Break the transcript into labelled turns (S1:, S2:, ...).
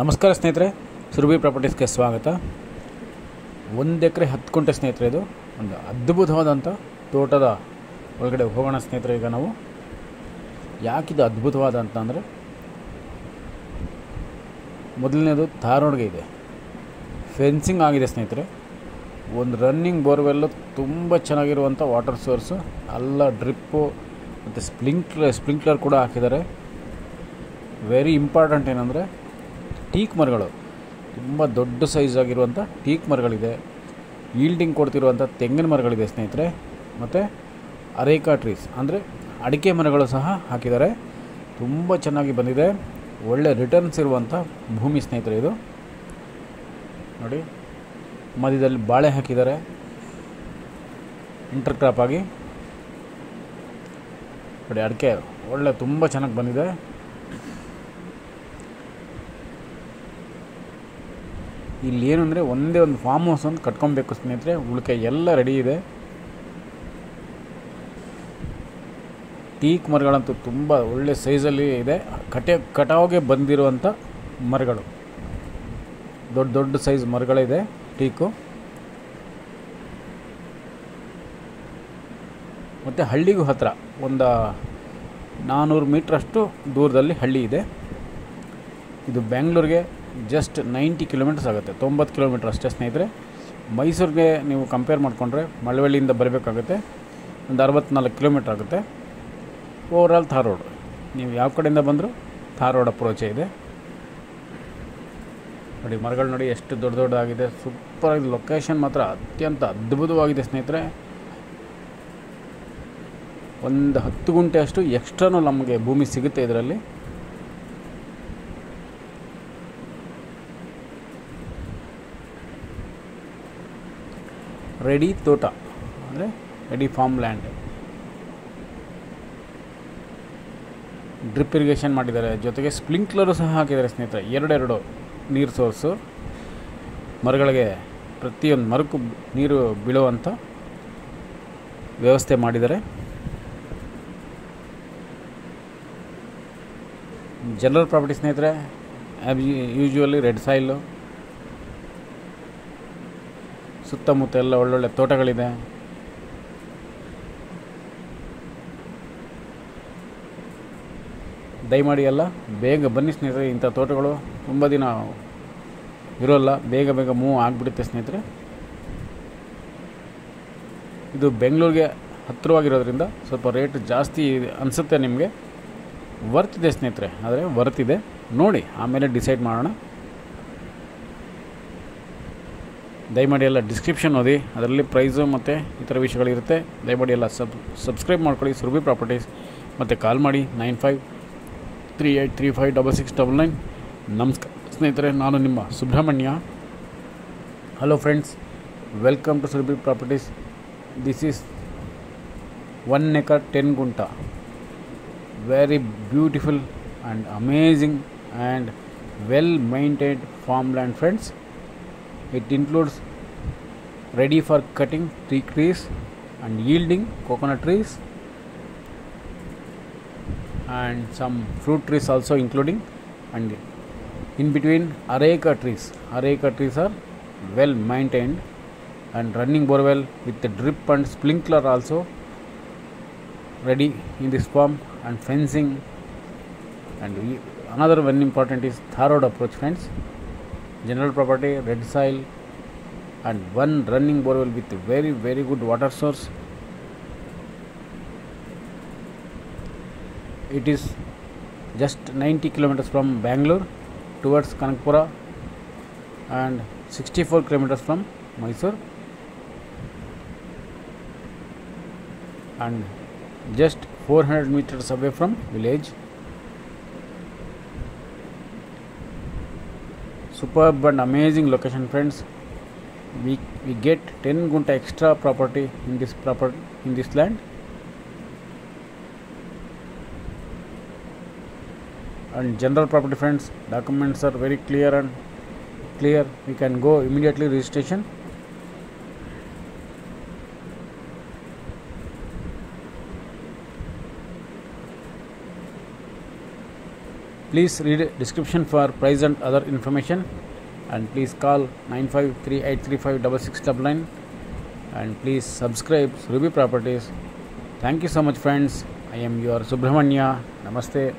S1: ನಮಸ್ಕಾರ ಸ್ನೇಹಿತರೆ, ಸುರಭಿ ಪ್ರಾಪರ್ಟೀಸ್ಗೆ ಸ್ವಾಗತ. ಒಂದು ಎಕರೆ ಹತ್ತು ಕುಂಟೆ ಸ್ನೇಹಿತರೆ ಇದು, ಒಂದು ಅದ್ಭುತವಾದಂಥ ತೋಟದ ಒಳಗಡೆ ಹೋಗೋಣ ಸ್ನೇಹಿತರೆ ಈಗ ನಾವು. ಯಾಕಿದು ಅದ್ಭುತವಾದ ಅಂತಂದರೆ ಮೊದಲನೇದು ತಾರೋಡ್ಗೆ ಇದೆ. ಫೆನ್ಸಿಂಗ್ ಆಗಿದೆ ಸ್ನೇಹಿತರೆ. ಒಂದು ರನ್ನಿಂಗ್ ಬೋರ್ವೆಲ್ಲು ತುಂಬ ಚೆನ್ನಾಗಿರುವಂಥ ವಾಟರ್ ಸೋರ್ಸು ಎಲ್ಲ ಡ್ರಿಪ್ಪು ಮತ್ತು ಸ್ಪ್ಲಿಂಕ್ಲರ್ ಸ್ಪ್ರಿಂಕ್ಲರ್ ಕೂಡ ಹಾಕಿದ್ದಾರೆ. ವೆರಿ ಇಂಪಾರ್ಟೆಂಟ್ ಏನಂದರೆ ಟೀಕ್ ಮರಗಳು ತುಂಬ ದೊಡ್ಡ ಸೈಜ್ ಆಗಿರುವಂಥ ಟೀಕ್ ಮರಗಳಿದೆ ಈಲ್ಡಿಂಗ್ ಕೊಡ್ತಿರುವಂಥ ತೆಂಗಿನ ಮರಗಳಿದೆ ಸ್ನೇಹಿತರೆ. ಮತ್ತು ಅರೇಕಾ ಟ್ರೀಸ್ ಅಂದರೆ ಅಡಿಕೆ ಮರಗಳು ಸಹ ಹಾಕಿದ್ದಾರೆ. ತುಂಬ ಚೆನ್ನಾಗಿ ಬಂದಿದೆ. ಒಳ್ಳೆ ರಿಟರ್ನ್ಸ್ ಇರುವಂಥ ಭೂಮಿ ಸ್ನೇಹಿತರೆ ಇದು. ನೋಡಿ, ಮಧ್ಯದಲ್ಲಿ ಬಾಳೆ ಹಾಕಿದ್ದಾರೆ. ಇಂಟರ್ ಕ್ರಾಪ್ ಆಗಿ. ನೋಡಿ, ಅಡಿಕೆ ಒಳ್ಳೆ, ತುಂಬ ಚೆನ್ನಾಗಿ ಬಂದಿದೆ. ಇಲ್ಲಿ ಏನು ಅಂದರೆ ಒಂದೇ ಒಂದು ಫಾರ್ಮ್ ಹೌಸ್ ಒಂದು ಕಟ್ಕೊಬೇಕು ಸ್ನೇಹಿತರೆ. ಉಳಿಕೆ ಎಲ್ಲ ರೆಡಿ ಇದೆ. ಟೀಕ್ ಮರಗಳಂತೂ ತುಂಬ ಒಳ್ಳೆ ಸೈಜಲ್ಲಿ ಇದೆ. ಕಟೆ ಕಟಾವಿಗೆ ಬಂದಿರುವಂಥ ಮರಗಳು. ದೊಡ್ಡ ದೊಡ್ಡ ಸೈಜ್ ಮರಗಳಿದೆ ಟೀಕು ಮತ್ತು ಹಳ್ಳಿಗೂ ಹತ್ತಿರ ಒಂದು ನಾನ್ನೂರು ಮೀಟ್ರಷ್ಟು ದೂರದಲ್ಲಿ ಹಳ್ಳಿ ಇದೆ. ಇದು ಬೆಂಗಳೂರಿಗೆ ಜಸ್ಟ್ ನೈಂಟಿ ಕಿಲೋಮೀಟರ್ಸ್ ಆಗುತ್ತೆ. ತೊಂಬತ್ತು ಕಿಲೋಮೀಟ್ರ್ ಅಷ್ಟೇ ಸ್ನೇಹಿತರೆ. ಮೈಸೂರಿಗೆ ನೀವು ಕಂಪೇರ್ ಮಾಡಿಕೊಂಡ್ರೆ ಮಳವಳ್ಳಿಯಿಂದ ಬರಬೇಕಾಗುತ್ತೆ. ಒಂದು ಅರವತ್ತ್ನಾಲ್ಕು ಕಿಲೋಮೀಟ್ರ್ ಆಗುತ್ತೆ. ಥಾರ್ ರೋಡ್ ನೀವು ಯಾವ ಕಡೆಯಿಂದ ಬಂದರೂ ಥಾರೋಡ್ ಅಪ್ರೋಚೇ ಇದೆ. ನೋಡಿ, ಮರಗಳು ನೋಡಿ ಎಷ್ಟು ದೊಡ್ಡ ದೊಡ್ಡದಾಗಿದೆ. ಸೂಪರಾಗಿ ಲೊಕೇಶನ್ ಮಾತ್ರ ಅತ್ಯಂತ ಅದ್ಭುತವಾಗಿದೆ ಸ್ನೇಹಿತರೆ. ಒಂದು ಹತ್ತು ಗುಂಟೆ ಅಷ್ಟು ಎಕ್ಸ್ಟ್ರಾನು ನಮಗೆ ಭೂಮಿ ಸಿಗುತ್ತೆ ಇದರಲ್ಲಿ. ರೆಡಿ ತೋಟ, ಅಂದರೆ ready farm land. Drip irrigation ಮಾಡಿದ್ದಾರೆ. ಜೊತೆಗೆ ಸ್ಪ್ರಿಂಕ್ಲರು ಸಹ ಹಾಕಿದ್ದಾರೆ ಸ್ನೇಹಿತರೆ. ಎರಡೆರಡು ನೀರು ಸೋರ್ಸು. ಮರಗಳಿಗೆ ಪ್ರತಿಯೊಂದು ಮರಕ್ಕೂ ನೀರು ಬೀಳುವಂಥ ವ್ಯವಸ್ಥೆ ಮಾಡಿದ್ದಾರೆ. ಜನರಲ್ ಪ್ರಾಪರ್ಟಿ ಸ್ನೇಹಿತರೆ ಯೂಶ್ವಲಿ ರೆಡ್ ಸಾಯಿಲು ಸುತ್ತಮುತ್ತ ಎಲ್ಲ ಒಳ್ಳೊಳ್ಳೆ ತೋಟಗಳಿದೆ. ದಯಮಾಡಿ ಎಲ್ಲ ಬೇಗ ಬನ್ನಿ ಸ್ನೇಹಿತರೆ, ಇಂಥ ತೋಟಗಳು ತುಂಬ ದಿನ ಇರೋಲ್ಲ, ಬೇಗ ಬೇಗ ಮೂವ್ ಆಗಿಬಿಡುತ್ತೆ ಸ್ನೇಹಿತರೆ. ಇದು ಬೆಂಗಳೂರಿಗೆ ಹತ್ತಿರವಾಗಿರೋದ್ರಿಂದ ಸ್ವಲ್ಪ ರೇಟ್ ಜಾಸ್ತಿ ಅನಿಸುತ್ತೆ ನಿಮಗೆ. ವರ್ತಿದೆ ಸ್ನೇಹಿತರೆ, ಆದರೆ ವರ್ತಿದೆ ನೋಡಿ, ಆಮೇಲೆ ಡಿಸೈಡ್ ಮಾಡೋಣ. ದಯಮಾಡಿ ಎಲ್ಲ ಡಿಸ್ಕ್ರಿಪ್ಷನ್ ಓದಿ, ಅದರಲ್ಲಿ ಪ್ರೈಸು ಮತ್ತು ಇತರ ವಿಷಯಗಳಿರುತ್ತೆ. ದಯಮಾಡಿ ಎಲ್ಲ ಸಬ್ ಸಬ್ಸ್ಕ್ರೈಬ್ ಮಾಡ್ಕೊಳ್ಳಿ. ಸುರಭಿ ಪ್ರಾಪರ್ಟೀಸ್ ಮತ್ತು ಕಾಲ್ ಮಾಡಿ. Nine five three eight three five double six double nine ನಮಸ್ಕಾರ. ಸ್ನೇಹಿತರೆ, ನಾನು ನಿಮ್ಮ Subrahmanya. Hello friends welcome to Surabhi properties this is one acre ten gunta very beautiful and amazing and well maintained farm land friends It includes ready for cutting tree trees and yielding coconut trees and some fruit trees also including. And in between areca trees. Areca trees are well maintained and running borewell with the drip and sprinkler also ready in this farm and fencing. And another one important is thorough approach friends general property red soil and one running borewell with very very good water source. It is just 90 kilometers from bangalore towards kanakpura and 64 kilometers from mysore. And just 400 meters away from village superb and amazing location friends. We we get 10 gunta extra property in this proper in this land. And general property friends documents are very clear and clear. We can go immediately registration Please read description for price and other information and please call 9538356699 and please subscribe Ruby Properties. Thank you so much friends. I am your Subramanya. Namaste.